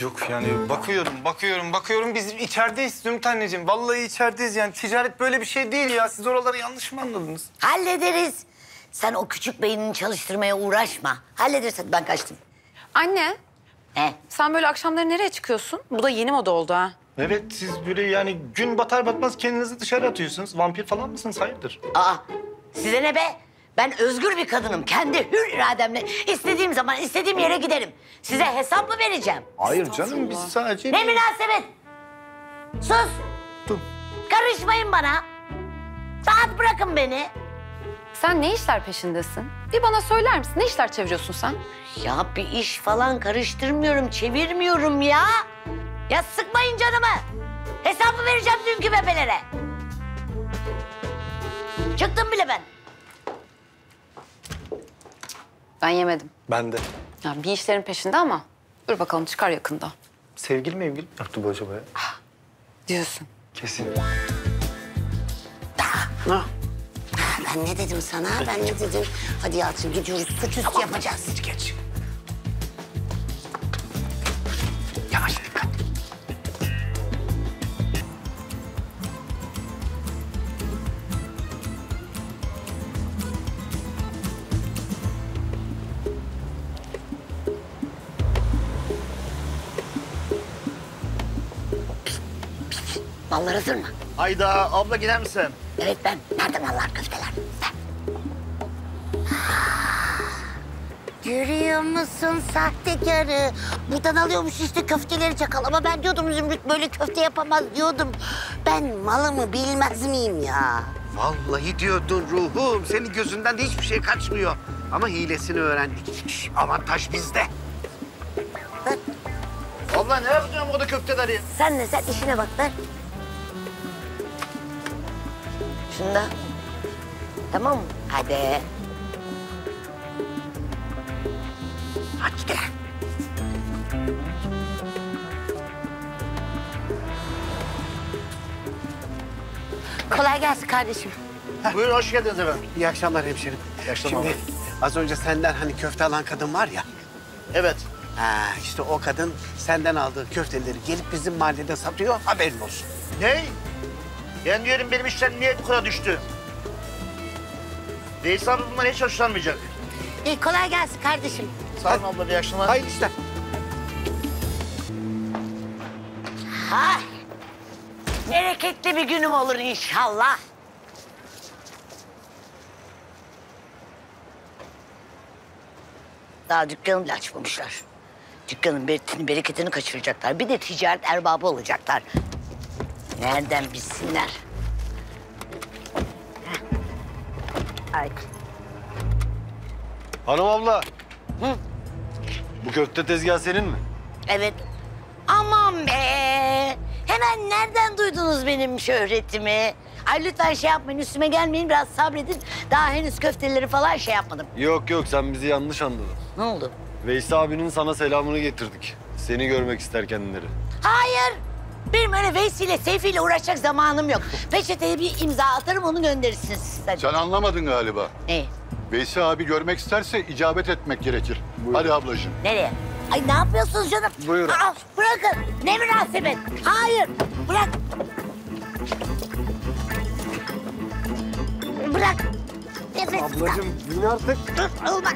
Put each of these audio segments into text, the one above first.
Yok yani bakıyorum, bakıyorum, bakıyorum. Biz içerideyiz Zümrüt anneciğim. Vallahi içerideyiz yani. Ticaret böyle bir şey değil ya. Siz oraları yanlış mı anladınız? Hallederiz. Sen o küçük beynini çalıştırmaya uğraşma. Hallederiz hadi ben kaçtım. Anne, He? sen böyle akşamları nereye çıkıyorsun? Bu da yeni moda oldu ha. Evet, siz böyle yani gün batar batmaz kendinizi dışarı atıyorsunuz. Vampir falan mısınız? Hayırdır? Aa size ne be? Ben özgür bir kadınım. Kendi hür irademle istediğim zaman istediğim yere giderim. Size hesap mı vereceğim? Hayır canım, biz sadece... Ne münasebet? Sus. Dur. Karışmayın bana. Rahat bırakın beni. Sen ne işler peşindesin? Bir bana söyler misin? Ne işler çeviriyorsun sen? Ya bir iş falan karıştırmıyorum, çevirmiyorum ya. Ya sıkmayın canımı. Hesabı vereceğim dünkü bebelere. Çıktım bile ben. Ben yemedim. Ben de. Ya bir işlerin peşinde ama dur bakalım çıkar yakında. Sevgili mevgili mi yaptı bu acaba ya? Diyorsun. Kesin. Ben ne dedim sana? Ben ne dedim? Hadi Yalçın gidiyoruz. Suçüstü yapacağız. Hiç geç. Mallar hazır mı? Hayda abla gider misin? Evet ben. Nerede mallar köfteler? Ben. Görüyor musun sahtekarı? Buradan alıyormuş işte köfteleri çakal. Ama ben diyordum Zümrüt böyle köfte yapamaz diyordum. Ben malımı bilmez miyim ya? Vallahi diyordun ruhum. Senin gözünden de hiçbir şey kaçmıyor. Ama hilesini öğrendik. Şş, Avantaj bizde. Abla ne yapacağım orada köfteleri? Sen ne sen işine bak ver. Şunda. Tamam mı? Hadi. Hadi gel. Kolay gelsin kardeşim. Buyurun hoş geldiniz efendim. İyi akşamlar hemşerim. İyi akşamlar. Şimdi az önce senden hani köfte alan kadın var ya. Evet. Ha, işte o kadın senden aldığı köfteleri gelip bizim mahallede satıyor. Haberin olsun. Ne? Ben diyorum benim işler niye bu kadar düştü? Reis abi bundan hiç hoşlanmayacak. İyi kolay gelsin kardeşim. Sağ olun abla iyi akşamlar. Hayırlı işler. Hay. Bereketli bir günüm olur inşallah. Daha dükkanı bile açmamışlar. Dükkanın bereketini, bereketini kaçıracaklar. Bir de ticaret erbabı olacaklar. Nereden bilsinler? Ay. Hanım abla. Hı? Bu köfte tezgahı senin mi? Evet. Aman be! Hemen nereden duydunuz benim şöhretimi? Ay lütfen şey yapmayın, üstüme gelmeyin, biraz sabredin. Daha henüz köfteleri falan şey yapmadım. Yok yok sen bizi yanlış anladın. Ne oldu? Veys abinin sana selamını getirdik. Seni görmek ister kendileri. Hayır! Benim öyle Veysi ile Seyfi ile uğraşacak zamanım yok. Peçeteye bir imza atarım, onu gönderirsiniz siz. Hadi. Sen anlamadın galiba. Ne? Veysi abi görmek isterse icabet etmek gerekir. Hadi ablacığım. Nereye? Ay ne yapıyorsunuz canım? Buyurun. Aa, bırakın. Ne münasebet? Hayır. Bırak. Bırak. Nefes yine artık. Dur olma.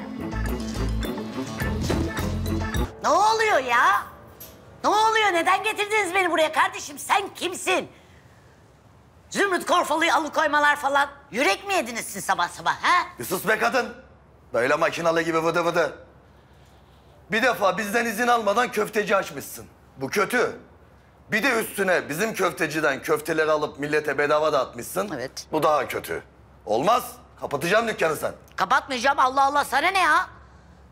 Ne oluyor ya? Ne oluyor? Neden getirdiniz beni buraya kardeşim? Sen kimsin? Zümrüt Korfalı'yı alıkoymalar falan. Yürek mi yediniz siz sabah sabah ha? Bir sus be kadın. Böyle makinalı gibi vıdı vıdı. Bir defa bizden izin almadan köfteci açmışsın. Bu kötü. Bir de üstüne bizim köfteciden köfteleri alıp millete bedava dağıtmışsın. Evet. Bu daha kötü. Olmaz. Kapatacağım dükkanı sen. Kapatmayacağım Allah Allah sana ne ya?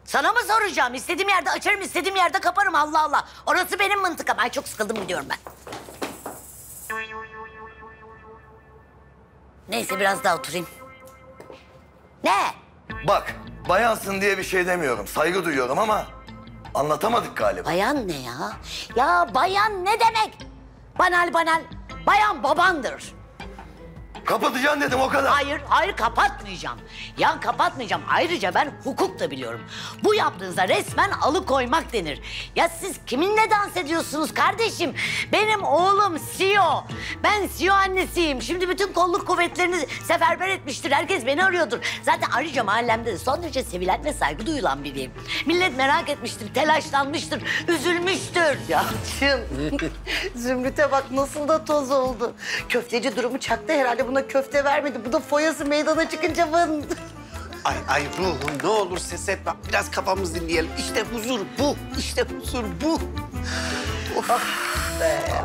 Sana mı soracağım? İstediğim yerde açarım, istediğim yerde kaparım Allah Allah. Orası benim mıntıkam. Ay çok sıkıldım gidiyorum ben. Neyse biraz daha oturayım. Ne? Bak bayansın diye bir şey demiyorum. Saygı duyuyorum ama anlatamadık galiba. Bayan ne ya? Ya bayan ne demek? Banal banal. Bayan babandır. Kapatacaksın dedim o kadar. Hayır, hayır kapatmayacağım. Ya kapatmayacağım. Ayrıca ben hukuk da biliyorum. Bu yaptığınıza resmen alıkoymak denir. Ya siz kiminle dans ediyorsunuz kardeşim? Benim oğlum CEO. Ben CEO annesiyim. Şimdi bütün kolluk kuvvetlerini seferber etmiştir. Herkes beni arıyordur. Zaten ayrıca mahallemde de son derece sevilen ve saygı duyulan biriyim. Millet merak etmiştir, telaşlanmıştır, üzülmüştür. Yalçın. Zümrüt'e bak nasıl da toz oldu. Köfteci durumu çaktı herhalde buna köfte vermedi. Bu da foyası meydana çıkınca vın. Ay ay ruhum ne olur ses etme. Biraz kafamız dinleyelim. İşte huzur bu. İşte huzur bu.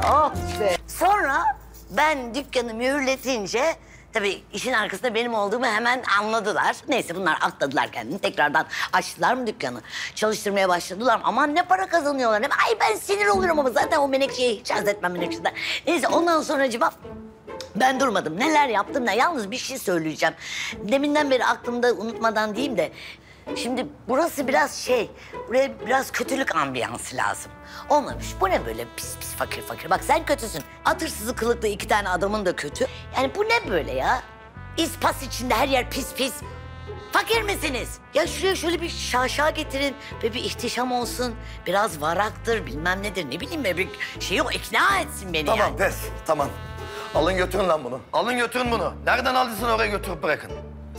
Ah be. Sonra ben dükkanı mühürletince tabii işin arkasında benim olduğumu hemen anladılar. Neyse bunlar akladılar kendini. Tekrardan açtılar mı dükkanı? Çalıştırmaya başladılar. Aman ne para kazanıyorlar. Ay ben sinir oluyorum ama zaten o Menekşe'ye hiç haz etmem Menekşe'den. Neyse ondan sonra acaba ben durmadım. Neler yaptım da yalnız bir şey söyleyeceğim. Deminden beri aklımda unutmadan diyeyim de. Şimdi burası biraz şey, buraya biraz kötülük ambiyansı lazım. Olmamış. Bu ne böyle pis pis fakir fakir. Bak sen kötüsün. At hırsızı kılıklı iki tane adamın da kötü. Yani bu ne böyle ya? İspas içinde her yer pis pis. Fakir misiniz? Ya şuraya şöyle bir şaşa getirin ve bir ihtişam olsun. Biraz varaktır bilmem nedir ne bileyim be bir şey yok ikna etsin beni Tamam yani. pes tamam. Alın götürün lan bunu. Alın götürün bunu. Nereden aldıysan oraya götürüp bırakın.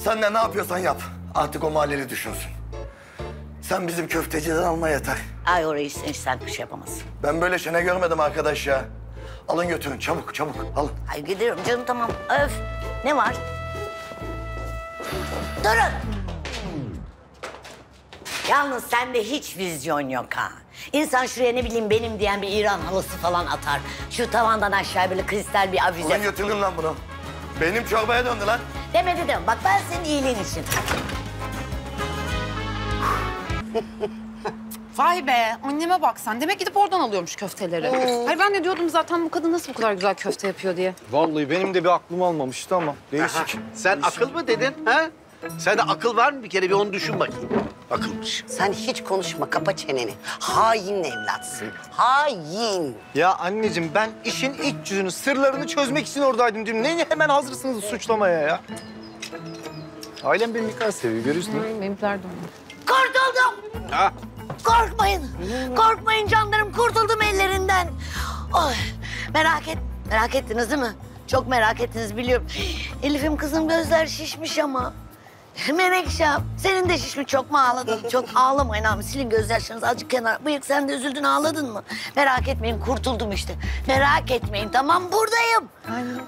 Sen de ne yapıyorsan yap. Artık o mahalleli düşünsün. Sen bizim köfteciden alma yeter. Ay orayı sen, sen bir şey yapamazsın. Ben böyle şene görmedim arkadaş ya. Alın götürün çabuk çabuk alın. Ay gidiyorum canım tamam. Öf. Ne var? Durun. Yalnız sende hiç vizyon yok ha. İnsan şuraya ne bileyim benim diyen bir İran halısı falan atar. Şu tavandan aşağı böyle kristal bir avize. Alın götürün lan bunu. Benim çorbaya döndü lan. Demedi de bak ben senin iyiliğin için. Vay be anneme bak sen. Demek gidip oradan alıyormuş köfteleri. Hayır ben de diyordum zaten bu kadın nasıl bu kadar güzel köfte yapıyor diye. Vallahi benim de bir aklım almamıştı ama değişik. Sen akıl mı dedin ha? Sende akıl var mı bir kere bir onu düşün bakayım. Akılmış. Sen hiç konuşma kapa çeneni. Hain evlatsın. Hain. Ya anneciğim ben işin iç yüzünü, sırlarını çözmek için oradaydım diyorum. Ne hemen hazırsınız suçlamaya ya? Ailem beni ne kadar seviyor görüyorsun değil mi? Benimkiler de. Kurtuldum. Korkmayın. Korkmayın canlarım. Kurtuldum ellerinden. Oy. Merak et. Merak ettiniz değil mi? Çok merak ettiniz biliyorum. Elif'im kızım gözler şişmiş ama. Menekşem, senin de şişmiş. Çok mu ağladın? Çok ağlamayın abi. Silin gözyaşlarınızı azıcık kenara. Bıyık sen de üzüldün ağladın mı? Merak etmeyin kurtuldum işte. Merak etmeyin tamam buradayım.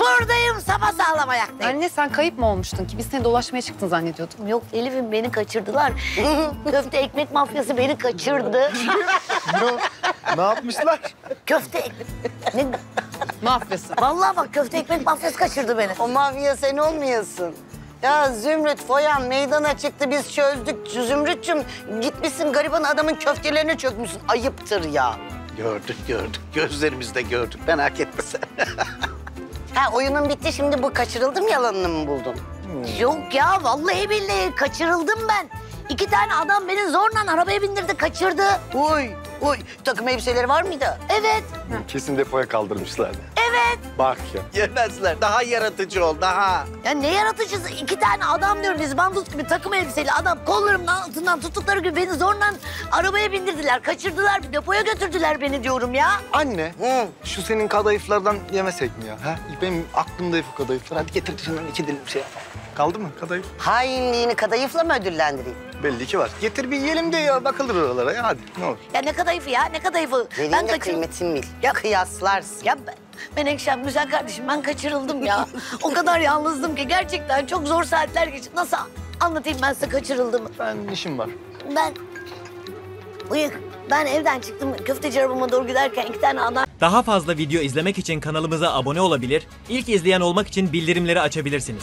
Buradayım sabah sağlam ayaktayım. Anne sen kayıp mı olmuştun ki? Biz seni dolaşmaya çıktın zannediyordum. Yok Elif'im beni kaçırdılar. Köfte ekmek mafyası beni kaçırdı. ne yapmışlar? Köfte ekmek... Ne? Mafyası. Vallahi bak köfte ekmek mafyası kaçırdı beni. O mafya sen olmayasın. Ya Zümrüt Foyan meydana çıktı biz çözdük. Zümrüt'cüm gitmişsin gariban adamın köftelerini çökmüşsün. Ayıptır ya. Gördük gördük. Gözlerimizde gördük. Merak etme sen. Ha oyunun bitti şimdi bu kaçırıldım yalanını mı buldun? Yok ya vallahi billahi kaçırıldım ben. İki tane adam beni zorla arabaya bindirdi kaçırdı. Uy uy takım elbiseleri var mıydı? Evet, Kesin depoya kaldırmışlardı. evet. Bak ya. Yemezler. Daha yaratıcı ol daha. Ya ne yaratıcısı? İki tane adam diyorum biz bandut gibi takım elbiseli adam. Kollarımdan altından tuttukları gibi beni zorla arabaya bindirdiler. Kaçırdılar bir depoya götürdüler beni diyorum ya. Anne, şu senin kadayıflardan yemesek mi ya? Ha? Benim aklımda hep o kadayıflar. Hadi getir şundan iki dilim şey. Kaldı mı kadayıf? Hainliğini kadayıfla mı ödüllendireyim? Belli ki var. Getir bir yiyelim de ya bakılır oralara ya hadi ne olur. Ya ne kadayıfı ya ne kadayıfı? Vereyim de kaçır- kıymetini bil. Ya- Kıyaslarsın. Ya ben- Menekşem güzel kardeşim ben kaçırıldım ya. o kadar yalnızdım ki gerçekten çok zor saatler geçti. Nasıl anlatayım ben size kaçırıldım? Ben işim var. Ben bıyık ben evden çıktım köfteci arabama doğru giderken iki tane adam Daha fazla video izlemek için kanalımıza abone olabilir, ilk izleyen olmak için bildirimleri açabilirsiniz.